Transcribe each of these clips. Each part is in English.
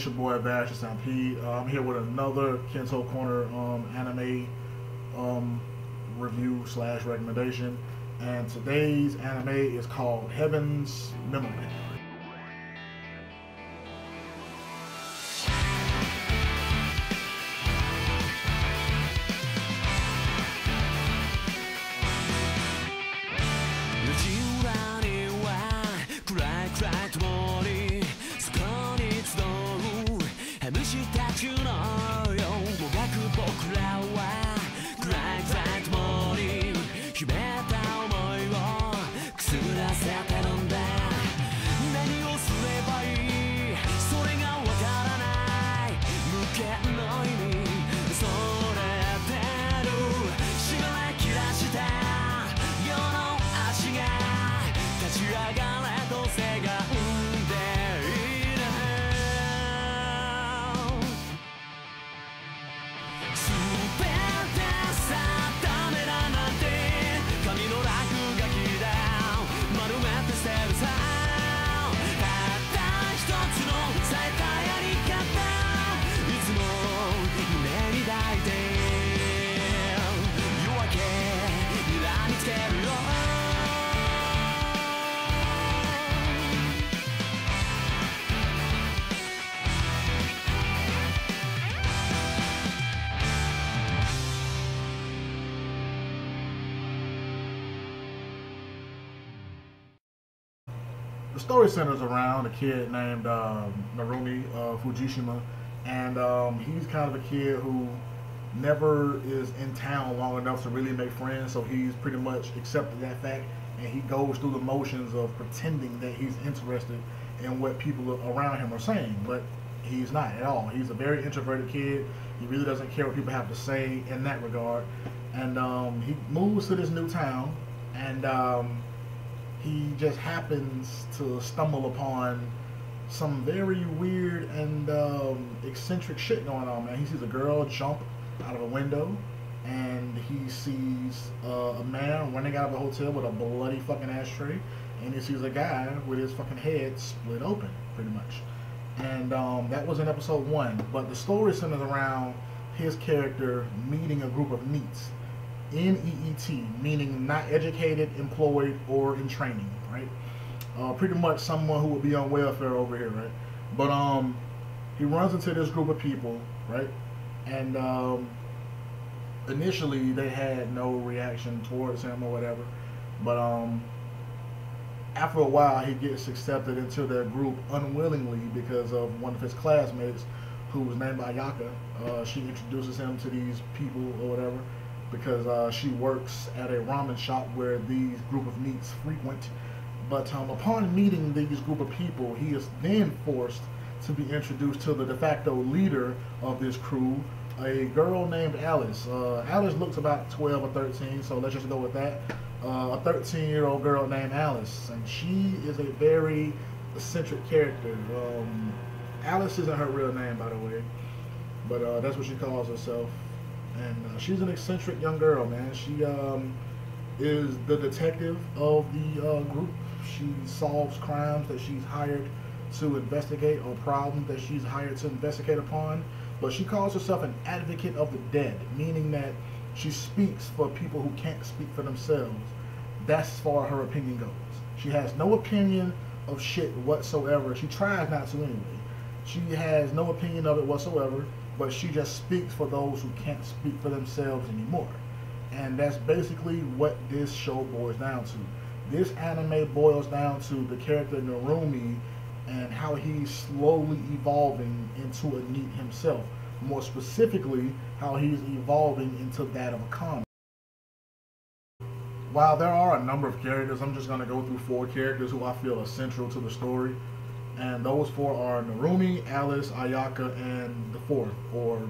It's your boy Bash SMP. Uh, I'm here with another Kento Corner um, anime um, review slash recommendation, and today's anime is called Heaven's Memory. The story centers around a kid named um, Narumi uh, Fujishima, and um, he's kind of a kid who never is in town long enough to really make friends. So he's pretty much accepted that fact, and he goes through the motions of pretending that he's interested in what people around him are saying, but he's not at all. He's a very introverted kid. He really doesn't care what people have to say in that regard, and um, he moves to this new town, and um, he just happens to stumble upon some very weird and um, eccentric shit going on, man. He sees a girl jump out of a window, and he sees uh, a man running out of a hotel with a bloody fucking ashtray, and he sees a guy with his fucking head split open, pretty much. And um, that was in episode one, but the story centers around his character meeting a group of NEETs N-E-E-T, meaning not educated, employed, or in training, right? Uh, pretty much someone who would be on welfare over here, right? But um, he runs into this group of people, right? And um, initially they had no reaction towards him or whatever, but um, after a while he gets accepted into their group unwillingly because of one of his classmates who was named Ayaka. Uh, she introduces him to these people or whatever because uh, she works at a ramen shop where these group of NEETs frequent. But um, upon meeting these group of people, he is then forced to be introduced to the de facto leader of this crew, a girl named Alice. Uh, Alice looks about 12 or 13, so let's just go with that. Uh, a 13-year-old girl named Alice, and she is a very eccentric character. Um, Alice isn't her real name, by the way, but uh, that's what she calls herself and uh, she's an eccentric young girl, man. She um, is the detective of the uh, group. She solves crimes that she's hired to investigate or problems that she's hired to investigate upon. But she calls herself an advocate of the dead, meaning that she speaks for people who can't speak for themselves. That's far her opinion goes. She has no opinion of shit whatsoever. She tries not to anyway. She has no opinion of it whatsoever but she just speaks for those who can't speak for themselves anymore. And that's basically what this show boils down to. This anime boils down to the character Narumi and how he's slowly evolving into a NEET himself. More specifically, how he's evolving into that of a comic. While there are a number of characters, I'm just going to go through four characters who I feel are central to the story and those four are Narumi, Alice, Ayaka, and the fourth, or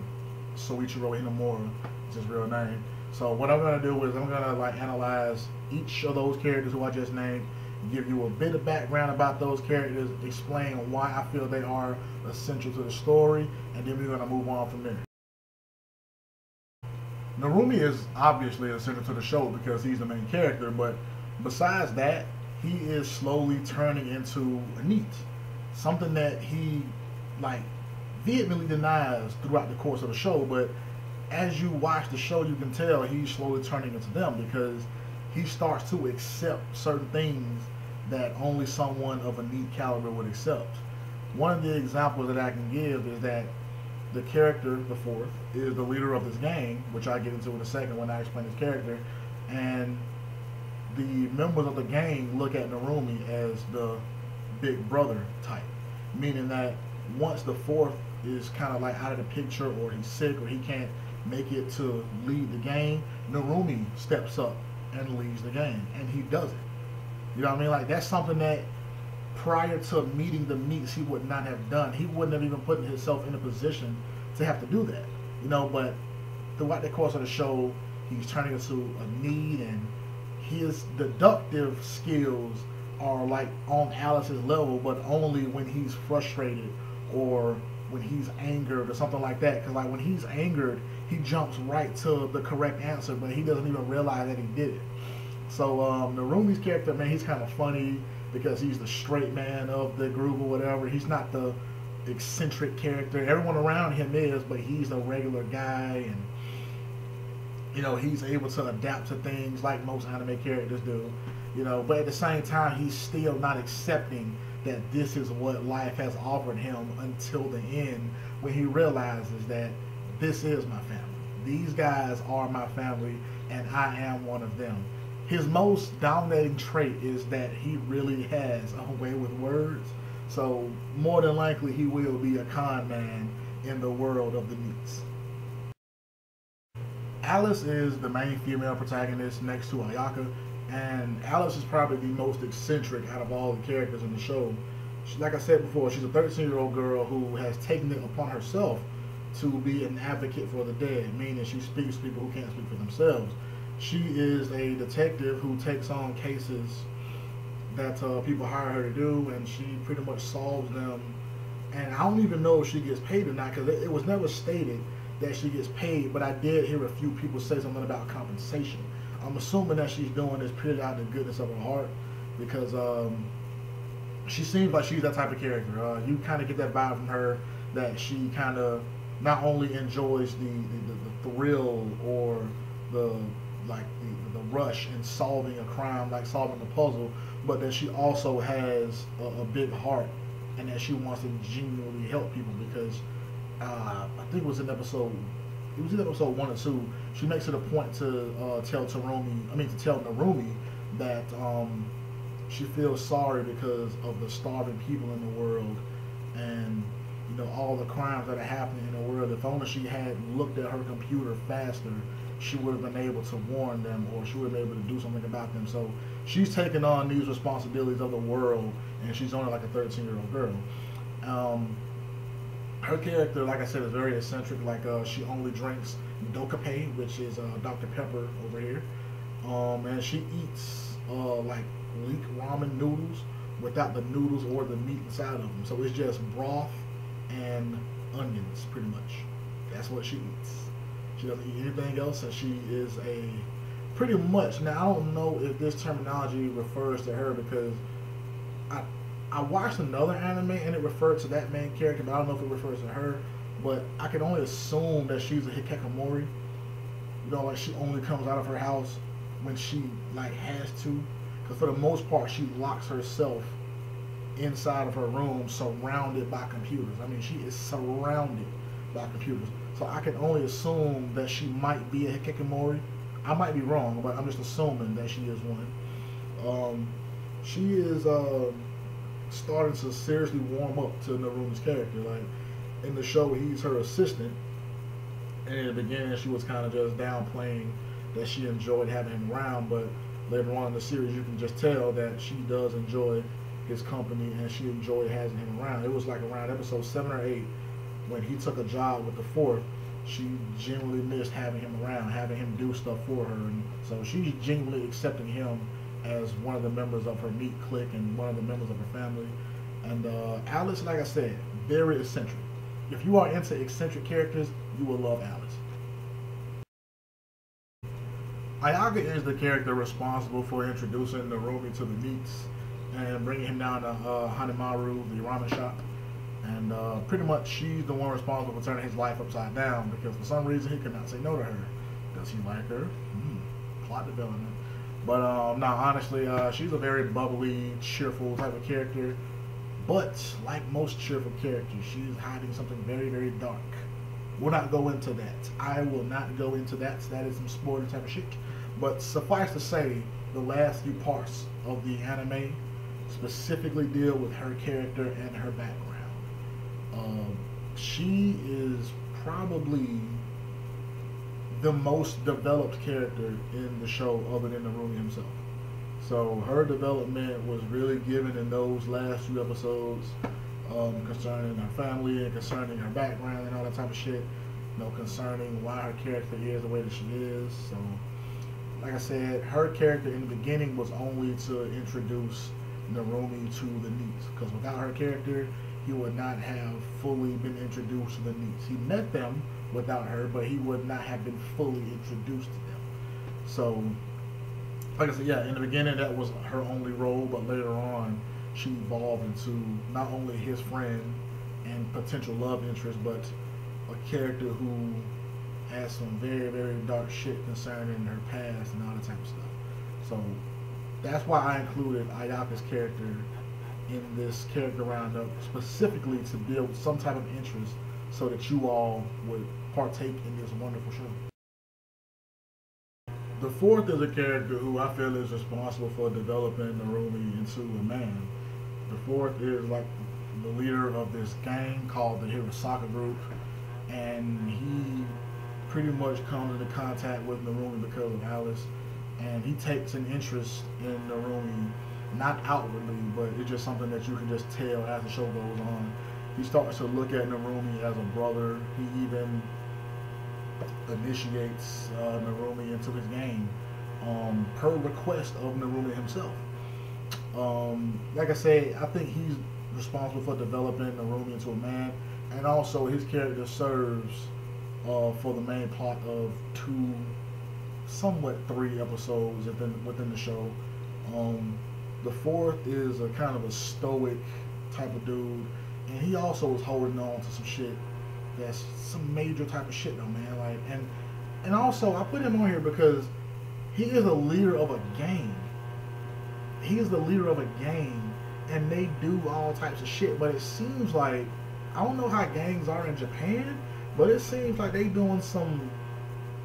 Soichiro Hinamura, is his real name. So what I'm gonna do is I'm gonna like analyze each of those characters who I just named, give you a bit of background about those characters, explain why I feel they are essential to the story, and then we're gonna move on from there. Narumi is obviously essential to the show because he's the main character, but besides that, he is slowly turning into a NEET something that he like vehemently denies throughout the course of the show, but as you watch the show, you can tell he's slowly turning into them because he starts to accept certain things that only someone of a NEET caliber would accept. One of the examples that I can give is that the character, the fourth, is the leader of this gang, which I get into in a second when I explain his character, and the members of the gang look at Narumi as the big brother type, meaning that once the fourth is kind of like out of the picture or he's sick or he can't make it to lead the game, Narumi steps up and leads the game, and he does it. You know what I mean? Like that's something that prior to meeting the NEETs he would not have done. He wouldn't have even put himself in a position to have to do that. You know, but throughout the course of the show, he's turning into a NEET and his deductive skills are like on Alice's level, but only when he's frustrated or when he's angered or something like that. Because like when he's angered, he jumps right to the correct answer, but he doesn't even realize that he did it. So um, Narumi's character, man, he's kind of funny because he's the straight man of the group or whatever. He's not the eccentric character. Everyone around him is, but he's a regular guy, and you know he's able to adapt to things like most anime characters do. You know, but at the same time, he's still not accepting that this is what life has offered him until the end, when he realizes that this is my family. These guys are my family, and I am one of them his most dominating trait is that he really has a way with words. So more than likely, he will be a con man in the world of the NEETs. Alice is the main female protagonist next to Ayaka, and Alice is probably the most eccentric out of all the characters in the show. She, like I said before, she's a 13-year-old girl who has taken it upon herself to be an advocate for the dead, meaning she speaks to people who can't speak for themselves she is a detective who takes on cases that uh, people hire her to do, and she pretty much solves them. And I don't even know if she gets paid or not because it, it, was never stated that she gets paid. But I did hear a few people say something about compensation. I'm assuming that she's doing this purely out of the goodness of her heart because um, she seems like she's that type of character. Uh, you kind of get that vibe from her that she kind of not only enjoys the, the, the thrill or the like the, the rush in solving a crime, like solving a puzzle, but that she also has a, a big heart and that she wants to genuinely help people because uh, I think it was in episode it was in episode one or two. She makes it a point to uh, tell Tarumi, I mean to tell Narumi that um, she feels sorry because of the starving people in the world and you know all the crimes that are happening in the world. If only she had looked at her computer faster she would have been able to warn them or she would have been able to do something about them. So she's taking on these responsibilities of the world and she's only like a 13 year old girl. Um, her character, like I said, is very eccentric. Like uh, she only drinks Dokkaebi, which is uh, Dr. Pepper over here. Um, and she eats uh, like leek ramen noodles without the noodles or the meat inside of them. So it's just broth and onions, pretty much. That's what she eats. She doesn't eat anything else, and she is a pretty much. Now I don't know if this terminology refers to her because I I watched another anime and it referred to that main character, but I don't know if it refers to her. But I can only assume that she's a hikikomori. You know, like she only comes out of her house when she like has to. Because for the most part, she locks herself inside of her room, surrounded by computers. I mean, she is surrounded by computers. So I can only assume that she might be a hikikomori. I might be wrong, but I'm just assuming that she is one. Um, she is uh, starting to seriously warm up to Narumi's character. Like in the show, he's her assistant, and in the beginning, she was kind of just downplaying that she enjoyed having him around. But later on in the series, you can just tell that she does enjoy his company and she enjoyed having him around. It was like around episode seven or eight when he took a job with the fourth, she genuinely missed having him around, having him do stuff for her. And so she's genuinely accepting him as one of the members of her NEET clique and one of the members of her family. And uh, Alice, like I said, very eccentric. If you are into eccentric characters, you will love Alice. Ayaka is the character responsible for introducing Narumi to the NEETs and bringing him down to uh, Hanamaru, the ramen shop And uh, pretty much she's the one responsible for turning his life upside down because for some reason he could not say no to her. Does he like her? Hmm. Plot development. But um, no, honestly, uh, she's a very bubbly, cheerful type of character. But like most cheerful characters, she's hiding something very, very dark. We'll not go into that. I will not go into that. That is some spoiler type of shit. But suffice to say, the last few parts of the anime specifically deal with her character and her background. Um, she is probably the most developed character in the show other than the Narumi himself. So her development was really given in those last few episodes um, concerning her family and concerning her background and all that type of shit. You know, concerning why her character is the way that she is. So, like I said, her character in the beginning was only to introduce Narumi to the NEETs. Because without her character, he would not have fully been introduced to the NEETs. He met them without her, but he would not have been fully introduced to them. So, like I said, yeah, in the beginning that was her only role, but later on she evolved into not only his friend and potential love interest, but a character who has some very, very dark shit concerning her past and all that type of stuff. So that's why I included Ayaka's character in this character roundup specifically to build some type of interest so that you all would partake in this wonderful show. The fourth is a character who I feel is responsible for developing Narumi into a man. The fourth is like the leader of this gang called the Hirasaka Group, and he pretty much comes into contact with Narumi because of Alice, and he takes an interest in Narumi, not outwardly, but it's just something that you can just tell as the show goes on. He starts to look at Narumi as a brother. He even initiates uh, Narumi into his game um, per request of Narumi himself. Um, like I say, I think he's responsible for developing Narumi into a man, and also his character serves uh, for the main plot of two, somewhat three episodes within within the show. Um, the fourth is a kind of a stoic type of dude, and he also was holding on to some shit that's some major type of shit though, man. Like, and and also I put him on here because he is a leader of a gang. He is the leader of a gang, and they do all types of shit. But it seems like I don't know how gangs are in Japan, but it seems like they doing some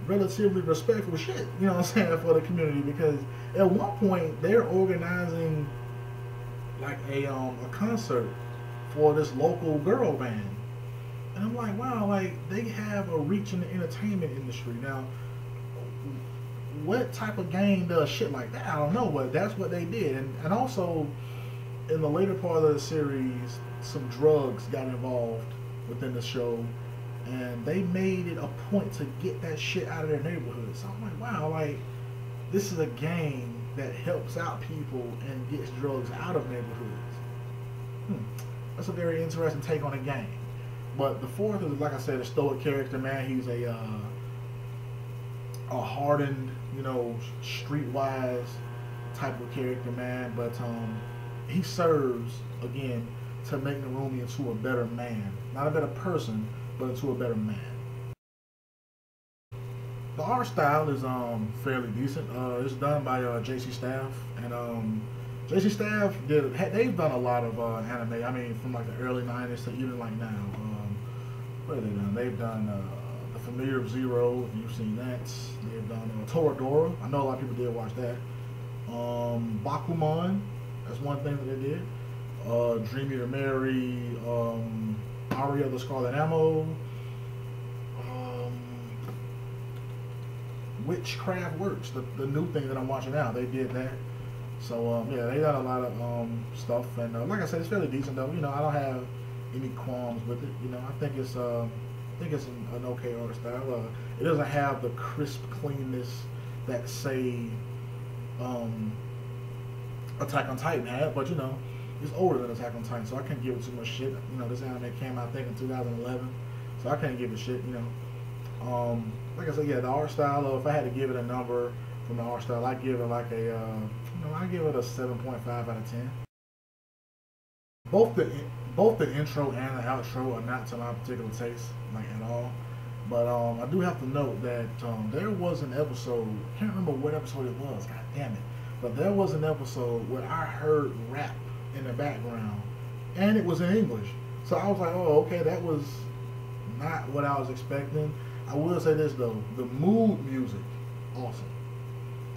relatively respectful shit. You know what I'm saying for the community because at one point they're organizing like a um a concert for this local girl band and I'm like, wow, like they have a reach in the entertainment industry. Now, what type of game does shit like that? I don't know, but that's what they did. And, and also, in the later part of the series, some drugs got involved within the show. And they made it a point to get that shit out of their neighborhood. So I'm like, wow, like, this is a game that helps out people and gets drugs out of neighborhoods. Hmm. That's a very interesting take on a game. But the fourth is, like I said, a stoic character, man. He's a uh, a hardened, you know, streetwise type of character, man. But um, he serves again to make Narumi into a better man, not a better person, but into a better man. The art style is um fairly decent. Uh, it's done by uh, JC Staff, and um, JC Staff did. They've done a lot of uh, anime. I mean, from like the early '90s to even like now. Um, what have they done? They've done uh, The Familiar of Zero, if you've seen that. They've done uh, Toradora. I know a lot of people did watch that. Um, Bakuman, that's one thing that they did. Uh, Dream Eater Merry, um, Aria the Scarlet Ammo, um, Witchcraft Works, the, the new thing that I'm watching now. They did that. So um, yeah, they got a lot of um, stuff, and uh, like I said, it's fairly decent though. You know, I don't have any qualms with it. You know, I think it's uh, I think it's an, an okay art style. Uh, it doesn't have the crisp cleanness that say um, Attack on Titan had, but you know, it's older than Attack on Titan, so I can't give it too much shit. You know, this anime came out I think in 2011, so I can't give it shit. You know, um, like I said, yeah, the art style. Uh, if I had to give it a number from the art style, I give it like a, uh, you know, I give it a 7.5 out of 10. Both the both the intro and the outro are not to my particular taste, like at all. But um, I do have to note that um, there was an episode. I can't remember what episode it was. God damn it! But there was an episode where I heard rap in the background, and it was in English. So I was like, oh, okay, that was not what I was expecting. I will say this though, the mood music, awesome,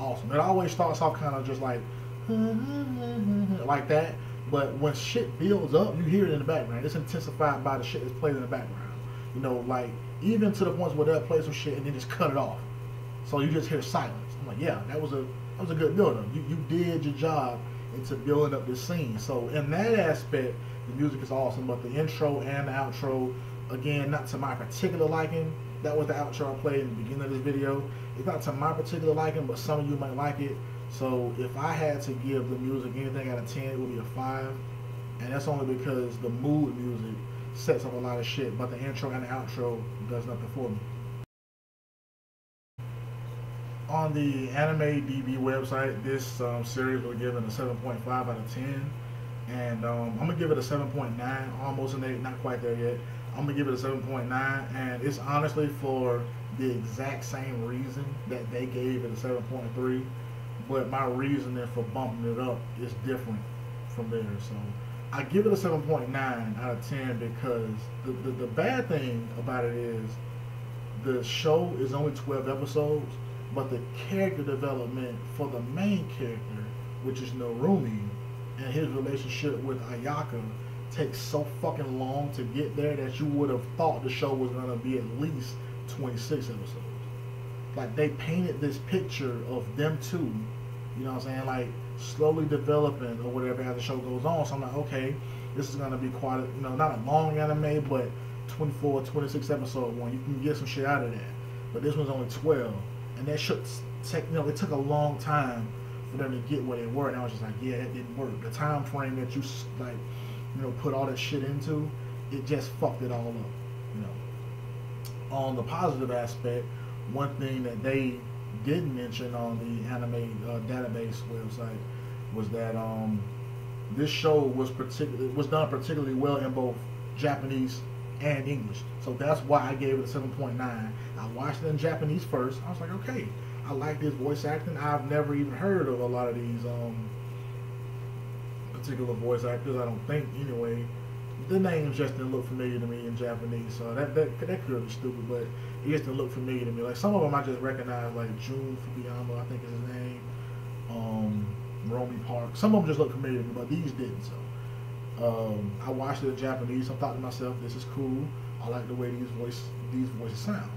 awesome. It always starts off kind of just like like that, but when shit builds up, you hear it in the background. It's intensified by the shit that's played in the background. You know, like even to the points where they'll play some shit and then just cut it off. So you just hear silence. I'm like, yeah, that was a that was a good build up. You you did your job into building up this scene. So in that aspect, the music is awesome. But the intro and the outro, again, not to my particular liking. That was the outro I played in the beginning of this video. It's not to my particular liking, but some of you might like it. So if I had to give the music anything out of 10, it would be a 5. And that's only because the mood music sets up a lot of shit, but the intro and the outro does nothing for me. On the Anime DB website, this um, series was given a 7.5 out of 10. And um, I'm going to give it a 7.9, almost an 8, not quite there yet. I'm going to give it a 7.9. And it's honestly for the exact same reason that they gave it a 7.3 but my reasoning for bumping it up is different from there. So I give it a 7.9 out of 10 because the, the, the, bad thing about it is the show is only 12 episodes, but the character development for the main character, which is Narumi, and his relationship with Ayaka takes so fucking long to get there that you would have thought the show was going to be at least 26 episodes. Like they painted this picture of them two you know what I'm saying? Like slowly developing or whatever as the show goes on. So I'm like, okay, this is gonna be quite, a, you know, not a long anime, but 24, 26 episode one. You can get some shit out of that. But this one's only 12, and that should take, you know, it took a long time for them to get where they were. And I was just like, yeah, that didn't work. The time frame that you like, you know, put all that shit into, it just fucked it all up. You know. On the positive aspect, one thing that they didn't mention on the anime uh, database website was that um, this show was particularly was done particularly well in both Japanese and English. So that's why I gave it a 7.9. I watched it in Japanese first. I was like, okay, I like this voice acting. I've never even heard of a lot of these um, particular voice actors. I don't think anyway. The names just didn't look familiar to me in Japanese, so that that that could be stupid, but it just didn't look familiar to me. Like some of them I just recognize, like Jun Fukuyama, I think is his name. Um, Romi Park. Some of them just look familiar to me, but these didn't. So um, I watched it in Japanese. I thought to myself, this is cool. I like the way these voice these voices sound.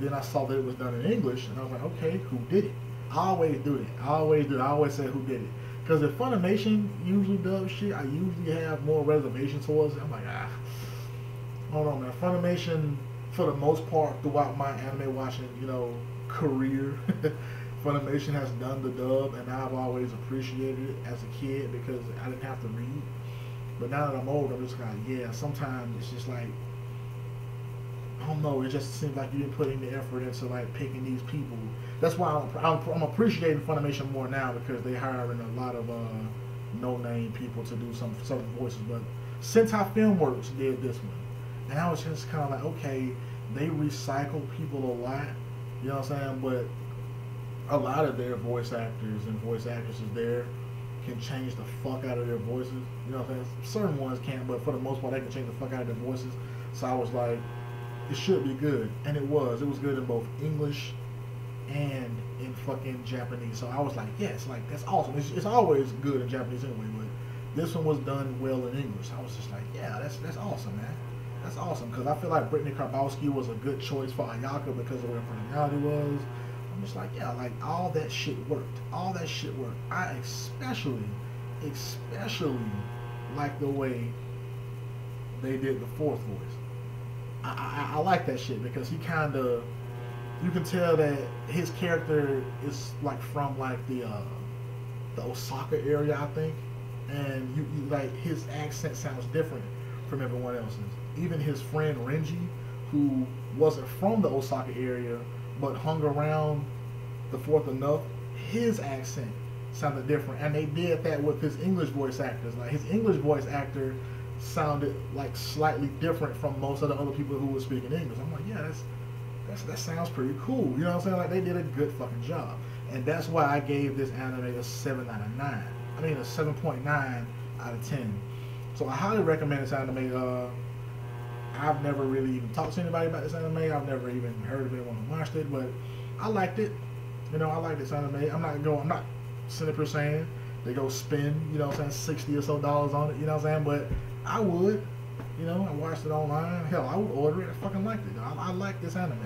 Then I saw that it was done in English, and I was like, okay, who did it? I always do that. I always do. I always say who did it. Because if Funimation usually does shit, I usually have more reservations towards it. I'm like, ah, hold on, man. Funimation for the most part throughout my anime watching, you know, career, Funimation has done the dub, and I've always appreciated it as a kid because I didn't have to read. But now that I'm old, I'm just like, yeah. Sometimes it's just like, I don't know. It just seems like you didn't put any effort into like picking these people. That's why I'm, I'm, appreciating Funimation more now because they're hiring a lot of uh, no-name people to do some certain voices. But since Sentai Filmworks did this one, and I was just kind of like, okay, they recycle people a lot. You know what I'm saying? But a lot of their voice actors and voice actresses there can change the fuck out of their voices. You know what I'm saying? Certain ones can't, but for the most part, they can change the fuck out of their voices. So I was like, it should be good, and it was. It was good in both English and in fucking Japanese. So I was like, yes, like that's awesome. It's, it's always good in Japanese anyway, but this one was done well in English. I was just like, yeah, that's that's awesome, man. That's awesome because I feel like Brittney Karbowski was a good choice for Ayaka because of where her personality was. I'm just like, yeah, like all that shit worked. All that shit worked. I especially, especially like the way they did the fourth voice. I, I, I like that shit because he kind of, you can tell that his character is like from like the uh, the Osaka area, I think, and you, you like his accent sounds different from everyone else's even his friend Renji, who wasn't from the Osaka area but hung around the fourth enough, his accent sounded different. And they did that with his English voice actors. Like his English voice actor sounded like slightly different from most of the other people who were speaking English. I'm like, yeah, that's, that's that sounds pretty cool. You know what I'm saying? Like they did a good fucking job, and that's why I gave this anime a seven out of nine. I mean, a seven point nine out of ten. So I highly recommend this anime. Uh, I've never really even talked to anybody about this anime. I've never even heard of anyone who watched it, but I liked it. You know, I like this anime. I'm not going. I'm not sitting here saying they go spend, you know, what I'm saying sixty or so dollars on it. You know what I'm saying? But I would. You know, I watched it online. Hell, I would order it. I fucking liked it. I, I like this anime.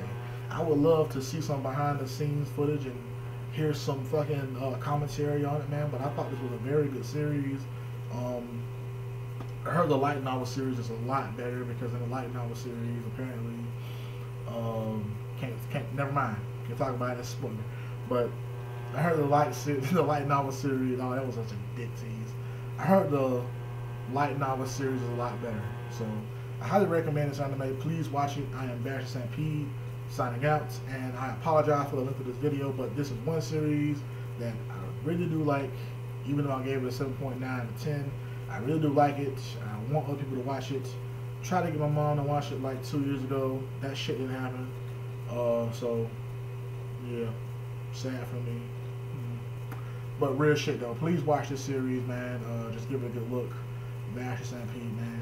I would love to see some behind the scenes footage and hear some fucking uh, commentary on it, man. But I thought this was a very good series. Um, I heard the light novel series is a lot better because in the light novel series, apparently, um, can't can't never mind. Can't talk about it. Spoiler. But I heard the light the light novel series. Oh, that was such a dick tease. I heard the light novel series is a lot better. So I highly recommend this anime. Please watch it. I am Vash the Stampede signing out, and I apologize for the length of this video, but this is one series that I really do like. Even though I gave it a 7.9 out of 10, I really do like it. I want other people to watch it. Try to get my mom to watch it like two years ago. That shit didn't happen. Uh, so yeah, sad for me. Mm. But real shit though. Please watch this series, man. Uh, just give it a good look. Vash the Stampede, man.